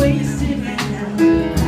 wasted right now.